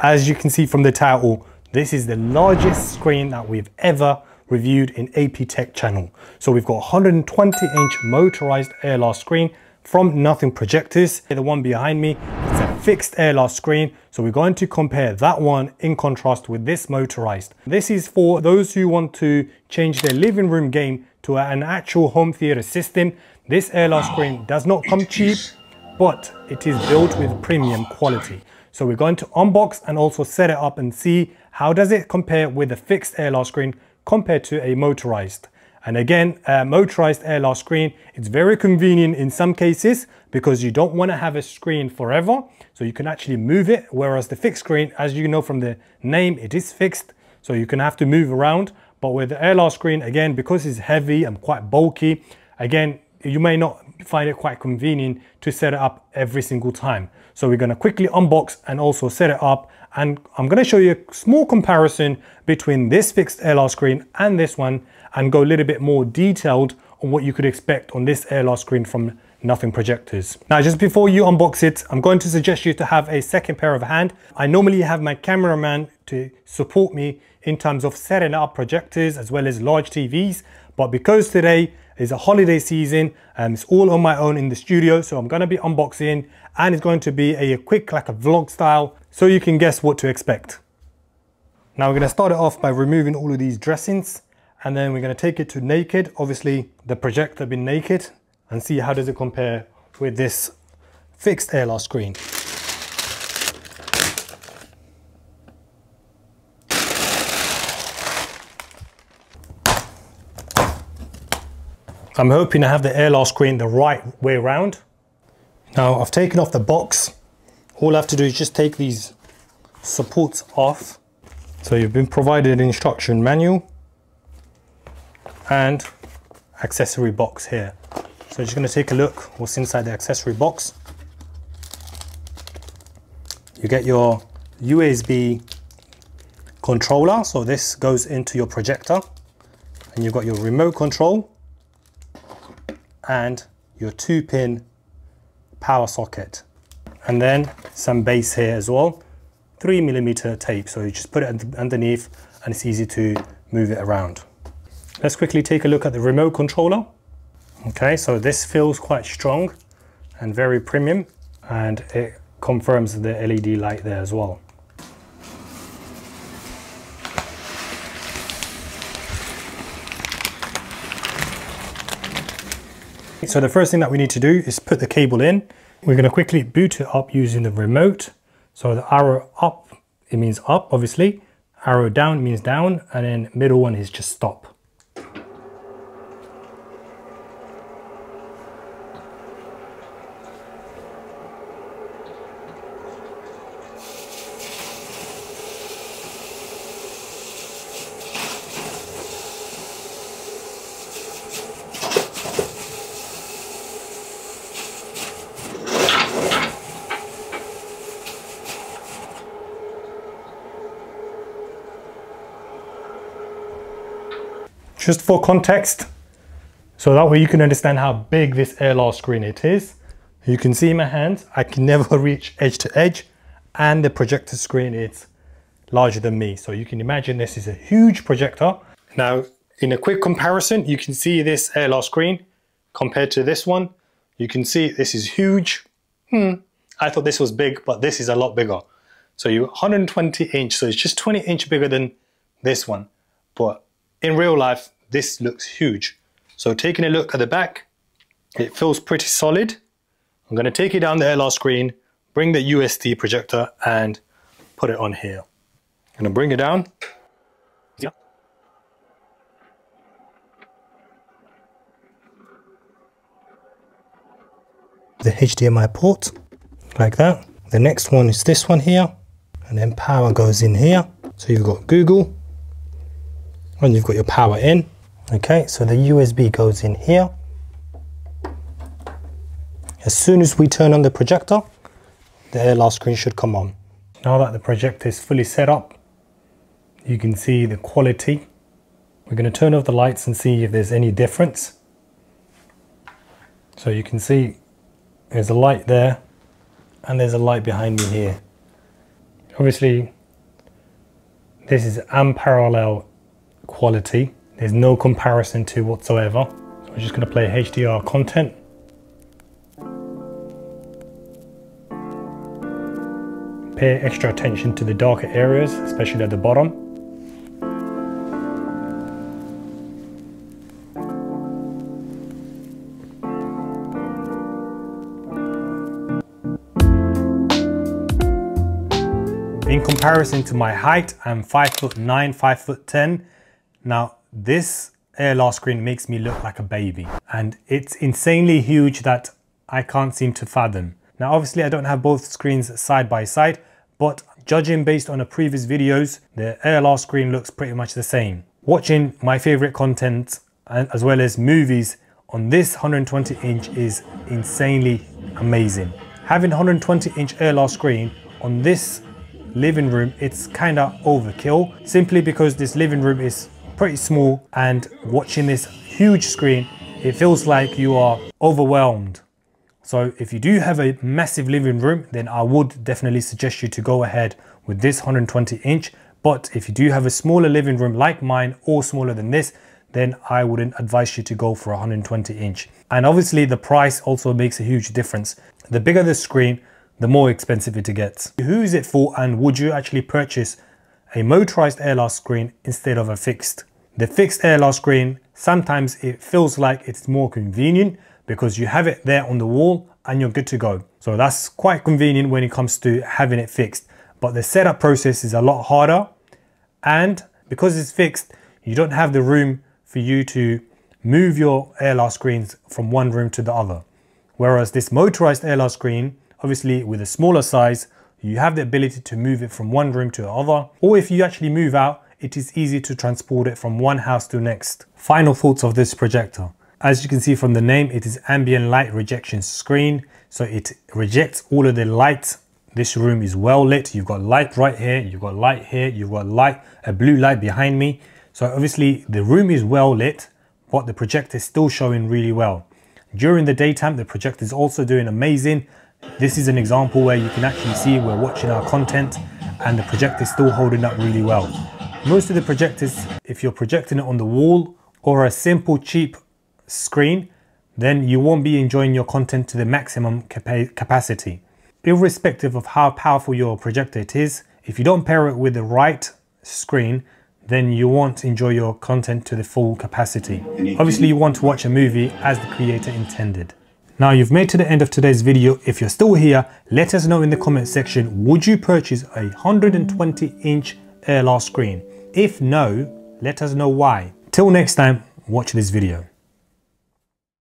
as you can see from the title, this is the largest screen that we've ever reviewed in AP Tech channel. So we've got 120 inch motorized ALR screen from Nothing Projectors. The one behind me, it's a fixed ALR screen. So we're going to compare that one in contrast with this motorized. This is for those who want to change their living room game to an actual home theater system. This ALR screen does not come cheap, but it is built with premium quality. So we're going to unbox and also set it up and see how does it compare with a fixed ALR screen compared to a motorized. And again, a motorized ALR screen, it's very convenient in some cases because you don't want to have a screen forever. So you can actually move it. Whereas the fixed screen, as you know from the name, it is fixed. So you can have to move around. But with the ALR screen, again, because it's heavy and quite bulky, again, you may not find it quite convenient to set it up every single time. So we're going to quickly unbox and also set it up. And I'm going to show you a small comparison between this fixed ALR screen and this one and go a little bit more detailed on what you could expect on this ALR screen from Nothing Projectors. Now, just before you unbox it, I'm going to suggest you to have a second pair of hand. I normally have my cameraman to support me in terms of setting up projectors as well as large TVs. But because today is a holiday season and it's all on my own in the studio, so I'm gonna be unboxing and it's going to be a, quick, like a vlog style, so you can guess what to expect. Now we're gonna start it off by removing all of these dressings and then we're gonna take it to naked, obviously the projector being naked and see how does it compare with this fixed ALR screen. I'm hoping to have the ALR screen the right way around. Now I've taken off the box. All I have to do is just take these supports off. So you've been provided an instruction manual and accessory box here. So just gonna take a look what's inside the accessory box. You get your USB controller. So this goes into your projector and you've got your remote control and your two pin power socket. And then some base here as well. Three millimeter tape so you just put it underneath and it's easy to move it around. Let's quickly take a look at the remote controller. Okay so this feels quite strong and very premium and it confirms the LED light there as well So the first thing that we need to do is put the cable in. We're going to quickly boot it up using the remote. So the arrow up, it means up, obviously. Arrow down means down, and then middle one is just stop. Just for context, so that way you can understand how big this ALR screen it is. You can see my hands, I can never reach edge to edge and the projector screen is larger than me. So you can imagine this is a huge projector. Now, in a quick comparison, you can see this ALR screen compared to this one. You can see this is huge. Hmm. I thought this was big, but this is a lot bigger. So you 120 inch, so it's just 20 inch bigger than this one. But in real life, this looks huge. So taking a look at the back, it feels pretty solid. I'm going to take it down the ALR screen, bring the UST projector and put it on here. I'm going to bring it down. Yeah. The HDMI port, like that. The next one is this one here, and then power goes in here. So you've got Google, and you've got your power in. Okay, so the USB goes in here. As soon as we turn on the projector, the ALR screen should come on. Now that the projector is fully set up, you can see the quality. We're going to turn off the lights and see if there's any difference. So you can see there's a light there and there's a light behind me here. Obviously, this is unparalleled quality. There's no comparison to whatsoever. So I'm just gonna play HDR content. Pay extra attention to the darker areas, especially at the bottom. In comparison to my height, I'm five foot nine, five foot 10. Now this ALR screen makes me look like a baby and it's insanely huge that I can't seem to fathom. Now obviously I don't have both screens side by side, but judging based on the previous videos, the ALR screen looks pretty much the same. Watching my favorite content as well as movies on this 120 inch is insanely amazing. Having 120 inch ALR screen on this living room, it's kind of overkill simply because this living room is pretty small and watching this huge screen, it feels like you are overwhelmed. So if you do have a massive living room, then I would definitely suggest you to go ahead with this 120 inch. But if you do have a smaller living room like mine or smaller than this, then I wouldn't advise you to go for 120 inch. And obviously the price also makes a huge difference. The bigger the screen, the more expensive it gets. Who is it for and would you actually purchase a motorized ALR screen instead of a fixed? The fixed ALR screen, sometimes it feels like it's more convenient because you have it there on the wall and you're good to go. So that's quite convenient when it comes to having it fixed. But the setup process is a lot harder and because it's fixed, you don't have the room for you to move your ALR screens from one room to the other. Whereas this motorized ALR screen, Obviously with a smaller size, you have the ability to move it from one room to the other, or if you actually move out, it is easy to transport it from one house to next. Final thoughts of this projector. As you can see from the name, it is ambient light rejection screen. So it rejects all of the light. This room is well lit. You've got light right here. You've got light here. You've got light, a blue light behind me. So obviously the room is well lit, but the projector is still showing really well. During the daytime, the projector is also doing amazing. This is an example where you can actually see we're watching our content and the projector is still holding up really well. Most of the projectors, if you're projecting it on the wall or a simple cheap screen, then you won't be enjoying your content to the maximum capa capacity. Irrespective of how powerful your projector it is, if you don't pair it with the right screen, then you won't enjoy your content to the full capacity. Obviously you want to watch a movie as the creator intended. Now you've made to the end of today's video. If you're still here, let us know in the comment section, would you purchase a 120 inch ALR screen? If no, let us know why. Till next time, watch this video.